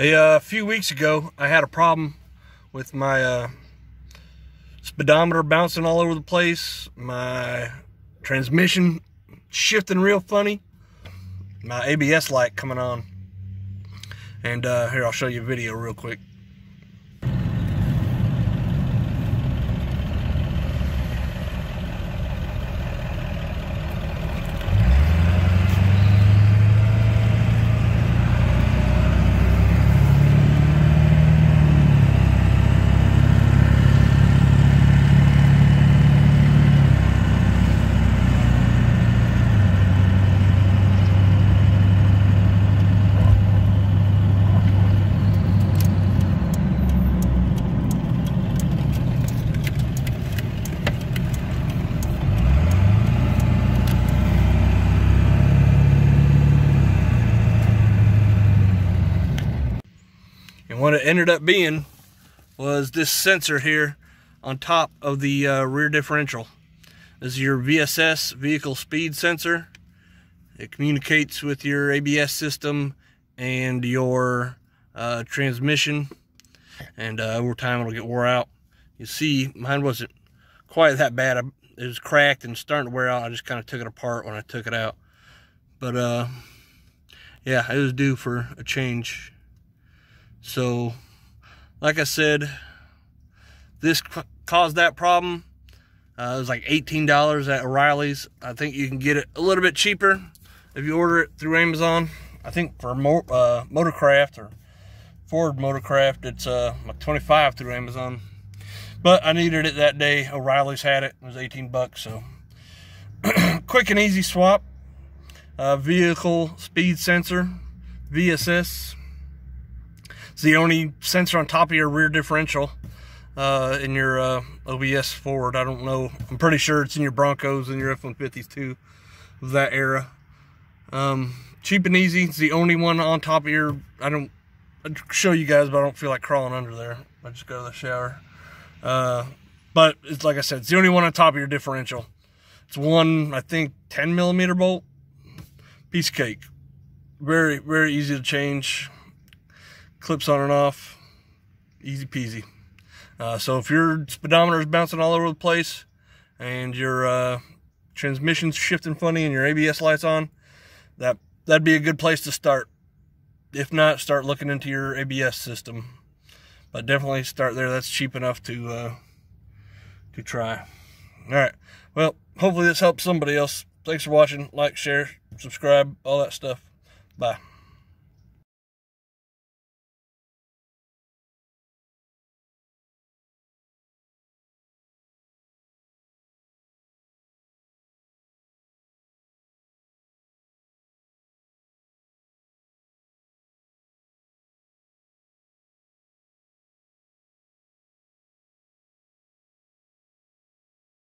A uh, few weeks ago, I had a problem with my uh, speedometer bouncing all over the place, my transmission shifting real funny, my ABS light coming on. And uh, here, I'll show you a video real quick. What it ended up being was this sensor here on top of the uh, rear differential. This is your VSS vehicle speed sensor. It communicates with your ABS system and your uh, transmission. And uh, over time it'll get wore out. You see, mine wasn't quite that bad. It was cracked and starting to wear out. I just kind of took it apart when I took it out. But uh, yeah, it was due for a change. So, like I said, this caused that problem. Uh, it was like $18 at O'Reilly's. I think you can get it a little bit cheaper if you order it through Amazon. I think for Mo uh, Motorcraft or Ford Motorcraft, it's uh, like 25 through Amazon. But I needed it that day. O'Reilly's had it. It was 18 bucks. So, quick and easy swap. Uh, vehicle speed sensor, VSS. It's the only sensor on top of your rear differential uh, in your uh, OBS Ford. I don't know. I'm pretty sure it's in your Broncos and your F-150s too, of that era. Um, cheap and easy. It's the only one on top of your. I don't. I'd show you guys, but I don't feel like crawling under there. I just go to the shower. Uh, but it's like I said, it's the only one on top of your differential. It's one, I think, 10 millimeter bolt. Piece of cake. Very, very easy to change clips on and off, easy peasy. Uh, so if your speedometer is bouncing all over the place and your uh, transmission's shifting funny and your ABS lights on, that that'd be a good place to start. If not, start looking into your ABS system. But definitely start there. That's cheap enough to uh, to try. All right. Well, hopefully this helps somebody else. Thanks for watching. Like, share, subscribe, all that stuff. Bye.